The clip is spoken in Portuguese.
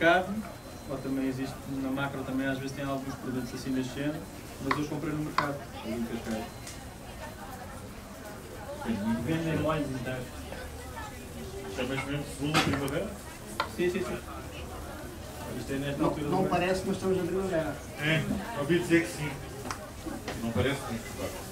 mercado, ou também existe na macro também às vezes tem alguns produtos assim deste género, mas hoje comprei no mercado, ali em Cascais. Vendem molhos inteiros. Chamas mesmo segunda primavera? Sim, sim, sim. Isto é nesta Não, altura não parece, mas estamos na primavera. É, ouvi dizer que sim. Não parece mas claro.